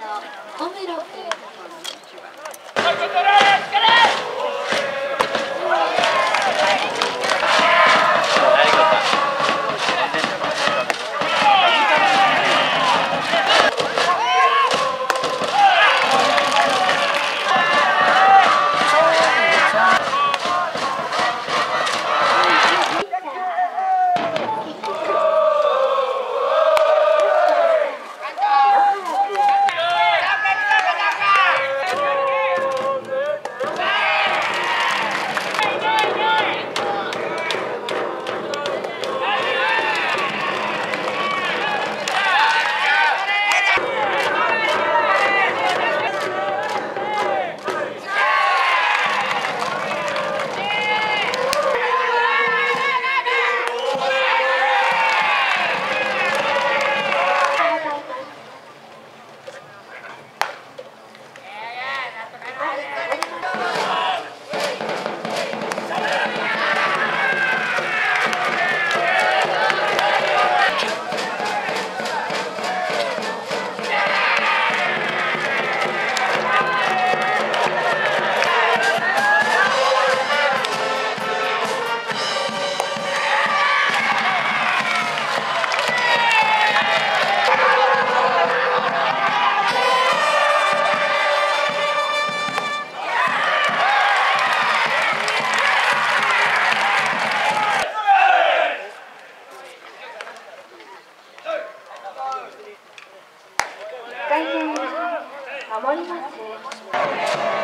のオメロ君。守ります